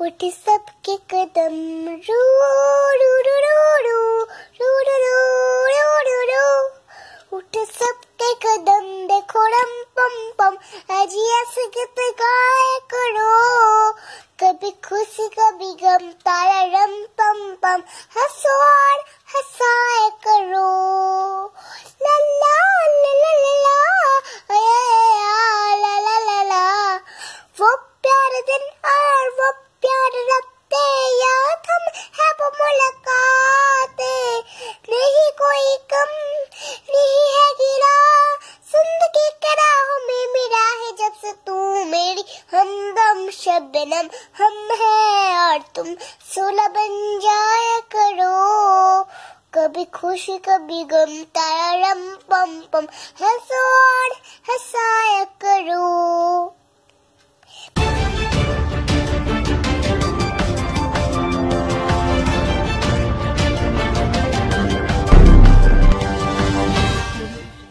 उठ सबके कदम रो रो रो रो रो रो रो रो रो रो रो उठ सबके कदम देखो रम पम पम अजी ऐसे गीत गाए करो कभी खुशी कभी गम तारा रम पम पम हंसो शबनम हम है और तुम सोलह बन जाया करो। कभी खुशी, कभी गम तारा रम पम पम, हंसो और हंसाया करो।